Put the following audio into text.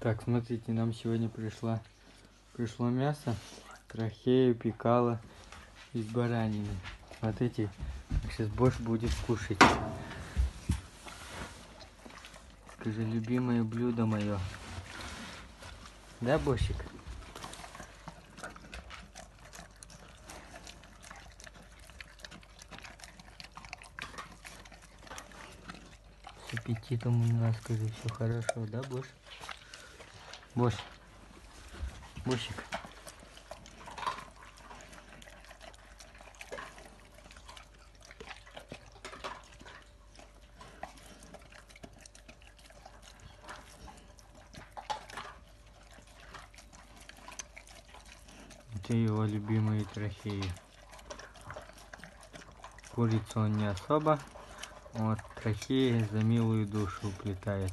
Так, смотрите, нам сегодня пришла, пришло мясо, трахею, пекала из баранины. Смотрите, сейчас Бош будет кушать. Скажи, любимое блюдо мое. Да, Бошик? С аппетитом у нас, скажи, все хорошо, да, Бош? Бош. Бошик. Это его любимые трофеи. Курицу он не особо. Вот трахеи за милую душу уплетает.